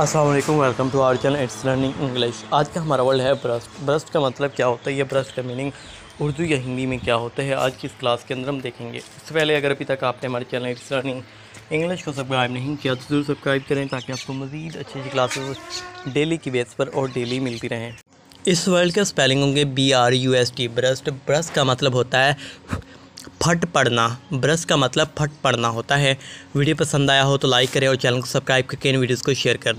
Aslam welcome to our channel it's learning English आज का हमारा वर्ड है ब्रस्ट ब्रस्ट का मतलब क्या होता है? ये ब्रस्ट का मीनिंग उर्दू या हिंदी में क्या होता है? आज की इस क्लास के अंदर हम देखेंगे। इससे पहले अगर अभी तक आपने हमारे चैनल इट्स लर्निंग इंग्लिश को सब्सक्राइब नहीं किया तो ज़रूर सब्सक्राइब करें ताकि आपको मज़ीद अच्छी अच्छी क्लासेस डेली की बेस पर और डेली मिलती रहें। इस वर्ड के स्पेलिंग होंगे B R U S T burst burst का मतलब होता है फट पड़ना। ब्रश का मतलब फट पड़ना होता है। वीडियो पसंद आया हो तो लाइक करें और चैनल को सब्सक्राइब करके इन वीडियोज़ को शेयर कर